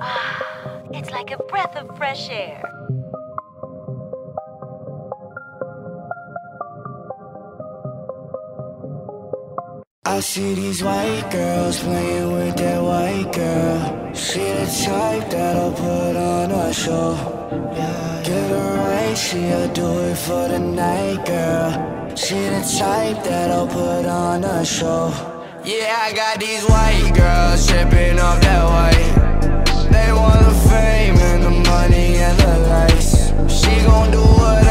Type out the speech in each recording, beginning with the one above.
Ah, it's like a breath of fresh air. I see these white girls playing with that white girl. She the type that'll put on a show. Get her right, she'll do it for the night, girl. She the type that'll put on a show. Yeah, I got these white girls tripping off that white. They want the fame and the money and the lights. She gon' do whatever,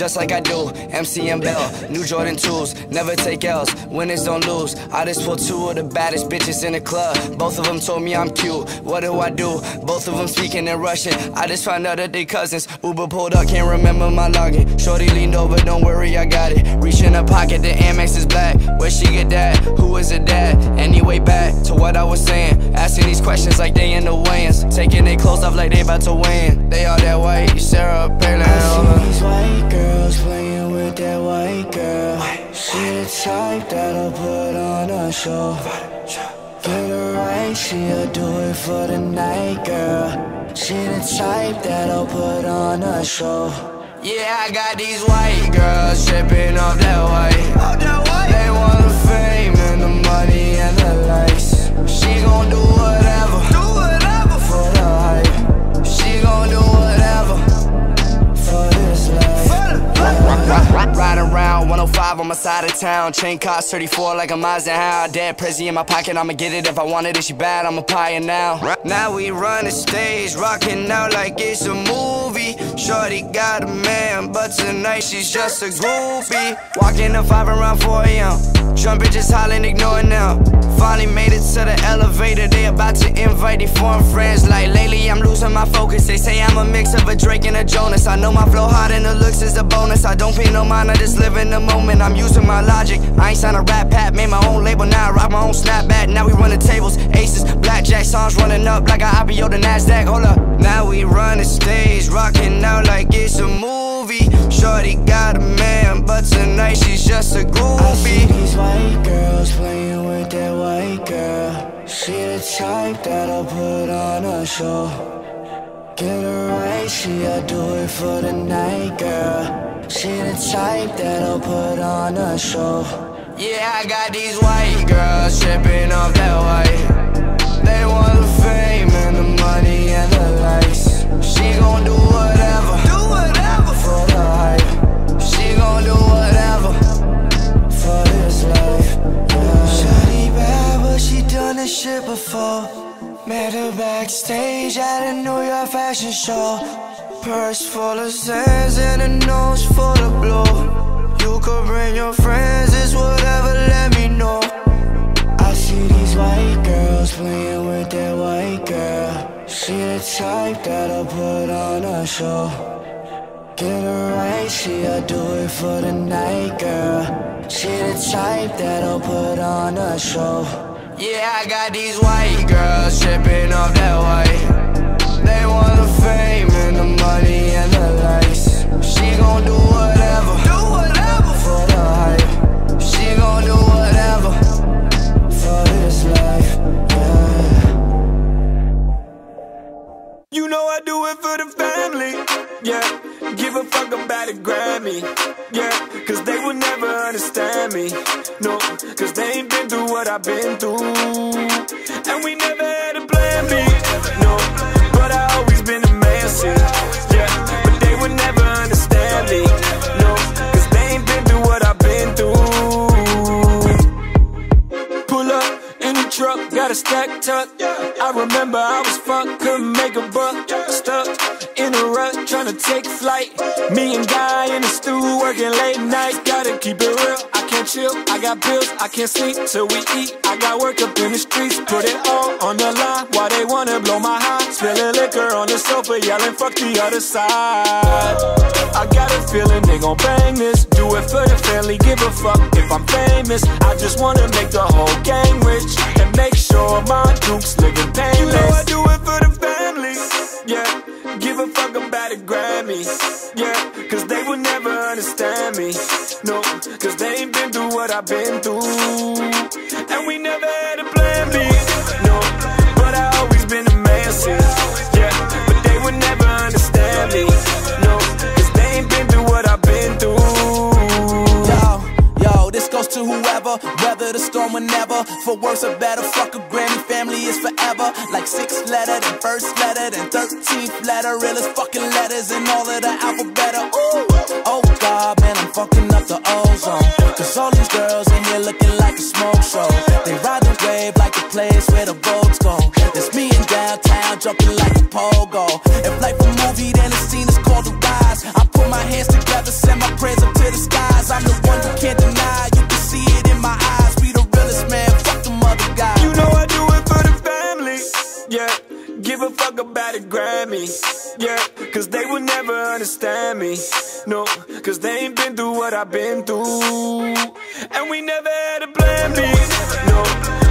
just like I do. MC and Bell, new Jordan tools, never take L's, winners don't lose. I just pulled two of the baddest bitches in the club. Both of them told me I'm cute. What do I do? Both of them speaking in Russian. I just found out that they cousins. Uber pulled up, can't remember my login. Shorty leaned over, don't worry, I got it. Reach in her pocket, the Amex is black. Where she get that? Who is it dad? Anyway, back to what I was saying. Asking these questions like they in the weigh-ins. Taking their clothes off like they about to win. They all that white, Sarah Palin. I see these white girls playing with that white girl. She the type that'll put on a show. Get her right, she'll do it for the night, girl. She the type that'll put on a show. Yeah, I got these white girls tripping off that white. They want the fame and the money and the lights. She gon' do whatever, do on my side of town. Chain cost 34 like a Mazda hound. Dead prezi in my pocket, I'ma get it if I want it. If she bad, I'ma buy it now. Now we run the stage, rocking out like it's a movie. Shorty got a man, but tonight she's just a groupie. Walking the 5 around 4 a.m. Trump just hollering, ignoring now. Finally made it to the elevator, they about to invite their foreign friends. Like lately, I'm losing my focus. They say I'm a mix of a Drake and a Jonas. I know my flow hot and the looks is a bonus. I don't pay no mind, I just live in the moment. I'm using my logic. I ain't signed a rap pat, made my own label, now I rock my own snapback. Now we run the tables, aces, blackjack songs running up like I IPO the Nasdaq. Hold up, now we run the stage, rocking out like it's a movie. Shorty got a man, but tonight she's just a groupie. I see these white girls playing with that white girl. She the type that'll put on a show. Get her right, she'll do it for the night, girl. She the type that'll put on a show. Yeah, I got these white girls tripping off Met her backstage at a New York fashion show. Purse full of sands and a nose full of blow. You could bring your friends, it's whatever, let me know. I see these white girls playing with that white girl. She the type that'll put on a show. Get her right, she'll do it for the night, girl. She the type that'll put on a show. Yeah, I got these white girls tripping off that white. They want the fame and the money and the lights. She gon' do whatever, do whatever for the hype. She gon' do whatever for this life. Yeah. You know I do it for the family, yeah. Give a fuck about a Grammy, yeah. Cause they will never understand me, no. Cause what I've been through. And we never had a plan B, no. But I always been a message, yeah. But they would never understand me, no. Cause they ain't been through what I've been through. Pull up in the truck, got a stack tuck. I remember I was fucked, couldn't make a buck. Stuck in a rut, trying to take flight. Me and Guy in the stew, working late nights. Gotta keep it real, chill, I got bills, I can't sleep till we eat. I got work up in the streets, put it all on the line. Why they wanna blow my high? Spilling liquor on the sofa, yelling fuck the other side. I got a feeling they gon' bang this. Do it for the family, give a fuck if I'm famous. I just wanna make the whole gang rich and make sure my dukes living painless. You know I do it for the family, yeah. Give a fuck about a Grammy, yeah. Cause they will never understand me. I've been through. And we never had a plan B, no. But I always been a man yeah. But they would never understand me, no. Cause they ain't been through what I've been through. Yo, yo, this goes to whoever, weather the storm whenever. For worse or better, fuck a Grammy, family is forever. Like sixth letter, then first letter, then thirteenth letter, realest fucking letters in all of the alphabet. Ooh, oh God, man, I'm fucking up the ozone. Cause all these girls in here looking like a smoke show. They ride the wave like the place where the boats go. It's me in downtown, jumping like a pogo. If life a movie, then the scene is called the rise. I put my hands together, send my prayers I've been through. And we never had a plan B. No,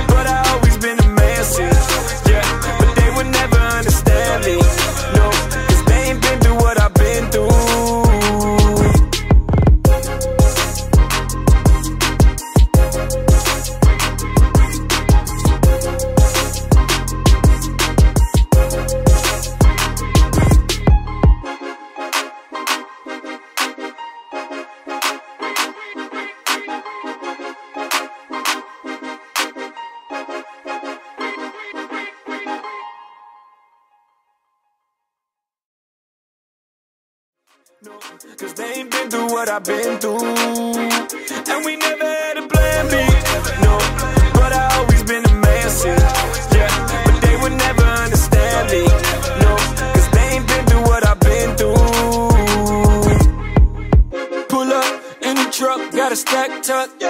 but I always been a man since. No, Cause they ain't been through what I've been through. And we never had a plan B. No, but I always been a man since. Yeah, but they would never understand me. No, cause they ain't been through what I've been through. Pull up in the truck, got a stack tucked.